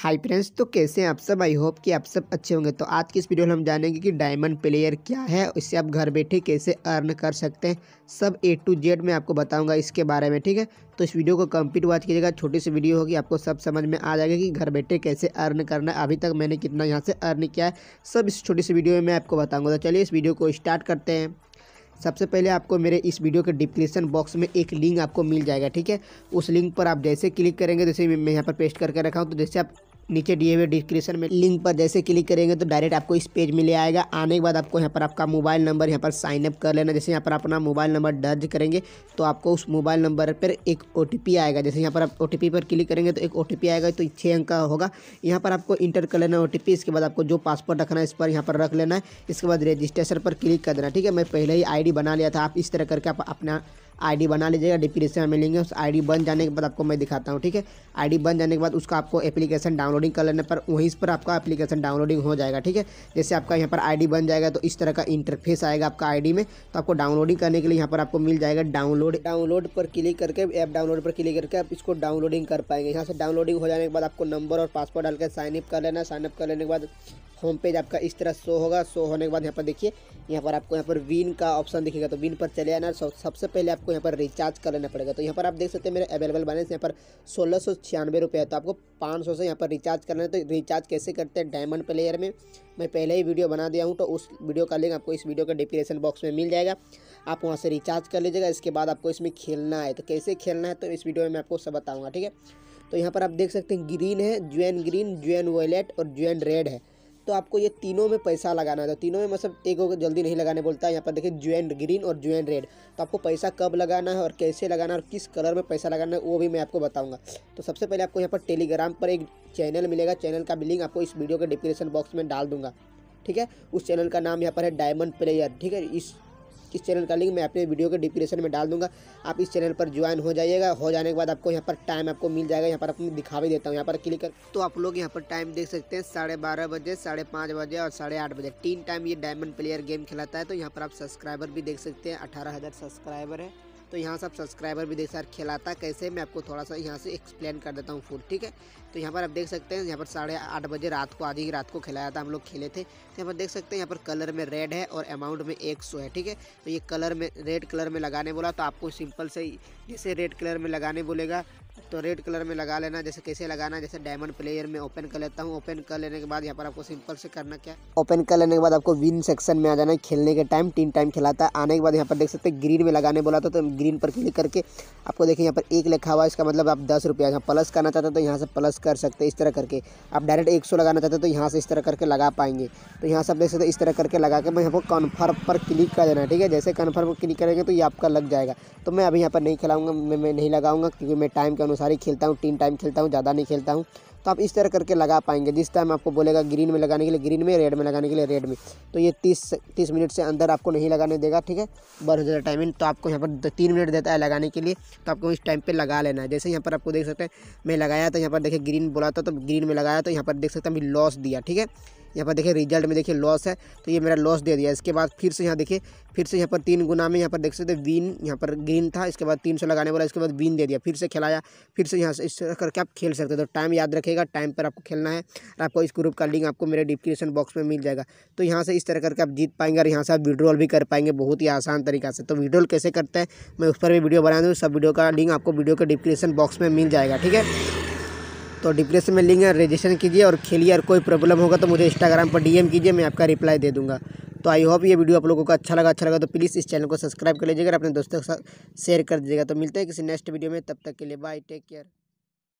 Hi friends तो कैसे हैं आप सब? आई होप कि आप सब अच्छे होंगे। तो आज की इस वीडियो में हम जानेंगे कि डायमंड प्लेयर क्या है इससे आप घर बैठे कैसे अर्न कर सकते हैं। सब ए टू जेड मैं आपको बताऊँगा इसके बारे में, ठीक है? तो इस वीडियो को कंप्लीट वॉच कीजिएगा। छोटी सी वीडियो होगी, आपको सब समझ में आ जाएगा कि घर बैठे कैसे अर्न करना है। अभी तक मैंने कितना यहाँ से अर्न किया है, सब इस छोटी सी वीडियो में मैं आपको बताऊँगा। तो चलिए इस वीडियो को स्टार्ट करते हैं। सबसे पहले आपको मेरे इस वीडियो के डिस्क्रिप्शन बॉक्स में एक लिंक आपको मिल जाएगा, ठीक है? उस लिंक पर आप जैसे क्लिक करेंगे, जैसे मैं यहाँ पर पेस्ट करके रखा हूँ तो जैसे आप नीचे दिए हुए डिस्क्रिप्शन में लिंक पर जैसे क्लिक करेंगे तो डायरेक्ट आपको इस पेज में ले आएगा। आने के बाद आपको यहाँ पर आपका मोबाइल नंबर यहाँ पर साइन अप कर लेना। जैसे यहाँ पर अपना मोबाइल नंबर दर्ज करेंगे तो आपको उस मोबाइल नंबर पर एक ओटीपी आएगा। जैसे यहाँ पर आप ओटीपी पर क्लिक करेंगे तो एक ओटीपी आएगा तो छः अंक का होगा। यहाँ पर आपको इंटर कर लेना ओ इसके बाद आपको जो पासपोर्ट रखना है इस पर यहाँ पर रख लेना है। इसके बाद रजिस्ट्रेशन पर क्लिक कर देना। ठीक है, मैं पहले ही आईडी बना लिया था। आप इस तरह करके आप अपना आईडी बना लीजिएगा, डिस्क्रिप्शन में मिलेंगे, उस आईडी बन जाने के बाद आपको मैं दिखाता हूँ, ठीक है? आईडी बन जाने के बाद उसका आपको एप्लीकेशन डाउनलोडिंग कर लेने पर वहीं पर आपका एप्लीकेशन डाउनलोडिंग हो जाएगा, ठीक है? जैसे आपका यहाँ पर आईडी बन जाएगा तो इस तरह का इंटरफेस आएगा आपका आईडी में तो आपको डाउनलोडिंग करने के लिए यहाँ पर आपको मिल जाएगा डाउनलोड डाउनलोड पर क्लिक करके ऐप डाउनलोड पर क्लिक करके आप इसको डाउनलोडिंग कर पाएँगे। यहाँ से डाउनलोडिंग हो जाने के बाद आपको नंबर और पासवर्ड डाल साइन अप कर लेना साइनअप कर लेने के बाद होम पेज आपका इस तरह शो होगा। शो होने के बाद यहाँ पर देखिए, यहाँ पर आपको यहाँ पर विन का ऑप्शन दिखेगा तो विन पर चले आना। सबसे पहले आपको यहाँ पर रिचार्ज कर लेना पड़ेगा। तो यहाँ पर आप देख सकते हैं मेरे अवेलेबल बैलेंस यहाँ पर सोलह सौ छियानवे रुपये है। तो आपको पाँच सौ से यहाँ पर रिचार्ज करना है। तो रिचार्ज कैसे करते हैं डायमंड प्लेयर में? मैं पहले ही वीडियो बना दिया हूँ तो उस वीडियो का लिंक आपको इस वीडियो के डिस्क्रिप्शन बॉक्स में मिल जाएगा। आप वहाँ से रिचार्ज कर लीजिएगा। इसके बाद आपको इसमें खेलना है। तो कैसे खेलना है? तो इस वीडियो में मैं आपको सब बताऊँगा, ठीक है? तो यहाँ पर आप देख सकते हैं ग्रीन है ज्वेन ग्रीन ज्वेन वॉयलेट और ज्वेन रेड है। तो आपको ये तीनों में पैसा लगाना है। तो तीनों में मतलब एक जल्दी नहीं लगाने बोलता है। यहाँ पर देखिए ज्वेन ग्रीन और ज्वेन रेड तो आपको पैसा कब लगाना है और कैसे लगाना है और किस कलर में पैसा लगाना है, वो भी मैं आपको बताऊँगा। तो सबसे पहले आपको यहाँ पर टेलीग्राम पर एक चैनल मिलेगा। चैनल का भी लिंक आपको इस वीडियो के डिस्क्रिप्शन बॉक्स में डाल दूँगा। ठीक है? उस चैनल का नाम यहाँ पर है डायमंड प्लेयर ठीक है? इस इस चैनल का लिंक मैं अपने वीडियो के डिस्क्रिप्शन में डाल दूँगा। आप इस चैनल पर ज्वाइन हो जाइएगा। हो जाने के बाद आपको यहाँ पर टाइम आपको मिल जाएगा। यहाँ पर आपको दिखा भी देता हूँ। यहाँ पर क्लिक कर तो आप लोग यहाँ पर टाइम देख सकते हैं। साढ़े बारह बजे, साढ़े पाँच बजे और साढ़े आठ बजे। तीन टाइम ये डायमंड प्लेयर गेम खिलाता है। तो यहाँ पर आप सब्सक्राइबर भी देख सकते हैं। अठारह हज़ार सब्सक्राइबर है। तो यहाँ से आप सब्सक्राइबर भी देख सकते खिलाता कैसे मैं आपको थोड़ा सा यहाँ से एक्सप्लेन कर देता हूँ फुल ठीक है? तो यहाँ पर आप देख सकते हैं, यहाँ पर साढ़े आठ बजे रात को, आधी रात को खिलाया था हम लोग, खेले थे। तो यहाँ पर देख सकते हैं, यहाँ पर कलर में रेड है और अमाउंट में एक सौ है, ठीक है? तो ये कलर में रेड कलर में लगाने बोला तो आपको सिंपल से जैसे रेड कलर में लगाने बोलेगा तो रेड कलर में लगा लेना, जैसे कैसे लगाना, जैसे डायमंड प्लेयर में ओपन कर लेता हूँ ओपन कर लेने के बाद यहाँ पर आपको सिंपल से करना क्या ओपन कर लेने के बाद आपको विन सेक्शन में आ जाना है, खेलने के टाइम तीन टाइम खिलाता है। आने के बाद यहाँ पर देख सकते हैं ग्रीन में लगाने बोला था तो ग्रीन पर क्लिक करके आपको देखिए यहाँ पर एक लिखा हुआ इसका मतलब आप दस रुपया यहाँ प्लस करना चाहते हो तो यहाँ से प्लस कर सकते इस तरह करके। आप डायरेक्ट एक सौ लगाना चाहते हो तो यहाँ से इस तरह करके लगा पाएँगे। तो यहाँ से आप देख सकते इस तरह करके लगा के मैं यहाँ पर कन्फर्म पर क्लिक कर देना, ठीक है? जैसे कन्फर्म पर क्लिक करेंगे तो ये आपका लग जाएगा। तो मैं अभी यहाँ पर नहीं खिलाऊँगा, मैं नहीं लगाऊँगा, क्योंकि मैं टाइम के अनुसार ही खेलता हूँ, तीन टाइम खेलता हूँ, ज़्यादा नहीं खेलता हूँ। तो आप इस तरह करके लगा पाएँगे। जिस टाइम आपको बोलेगा ग्रीन में लगाने के लिए ग्रीन में रेड में लगाने के लिए रेड में। तो ये तीस तीस मिनट से अंदर आपको नहीं लगाने देगा, ठीक है? बढ़ जाएगा टाइमिंग तो आपको यहाँ पर तीन मिनट देता है लगाने के लिए। तो आपको इस टाइम पर लगा लेना है। जैसे यहाँ पर आपको देख सकते हैं, मैं लगाया तो यहाँ पर देखिए ग्रीन बोला था तो ग्रीन में लगाया तो यहाँ पर देख सकते हैं अभी लॉस दिया, ठीक है? यहाँ पर देखिए रिज़ल्ट में देखिए लॉस है तो ये मेरा लॉस दे दिया। इसके बाद फिर से यहाँ देखिए, फिर से यहाँ पर तीन गुना में यहाँ पर देख सकते विन यहाँ पर ग्रीन था, इसके बाद तीन सौ लगाने वाला, इसके बाद विन दे दिया, फिर से खिलाया, फिर से यहाँ से इस तरह करके आप खेल सकते हो। तो टाइम याद रखेगा टाइम पर आपको खेलना है और आपको इस ग्रुप का लिंक आपको मेरे डिस्क्रिप्शन बॉक्स में मिल जाएगा। तो यहाँ से इस तरह करके आप जीत पाएँगे और यहाँ से आप विड्रॉल भी कर पाएँगे बहुत ही आसान तरीका से। तो विड्रॉल कैसे करते हैं, मैं उस पर भी वीडियो बना दूँ सब वीडियो का लिंक आपको वीडियो के डिस्क्रिप्शन बॉक्स में मिल जाएगा, ठीक है? तो डिप्रेशन में लिंक रजिस्ट्रेशन कीजिए और खेलिए। और कोई प्रॉब्लम होगा तो मुझे इंस्टाग्राम पर डीएम कीजिए, मैं आपका रिप्लाई दे दूँगा। तो आई होप ये वीडियो आप लोगों को अच्छा लगा अच्छा लगा तो प्लीज़ इस चैनल को सब्सक्राइब कर लीजिएगा अपने दोस्तों के साथ शेयर कर दीजिएगा। तो मिलते हैं किसी नेक्स्ट वीडियो में, तब तक के लिए बाय टेक केयर